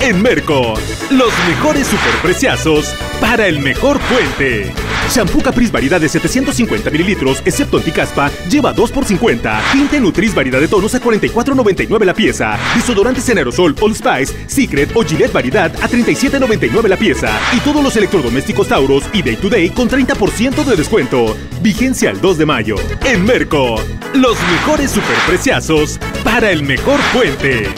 En Merco, los mejores superpreciazos para el mejor puente. Shampoo Caprice variedad de 750 mililitros, excepto anticaspa, lleva 2 por 50. Tinte Nutris variedad de tonos a 44.99 la pieza. Desodorantes en aerosol, Old Spice, Secret o Gillette variedad a 37.99 la pieza. Y todos los electrodomésticos Tauros y Day to Day con 30% de descuento. Vigencia el 2 de mayo. En Merco, los mejores superpreciazos para el mejor puente.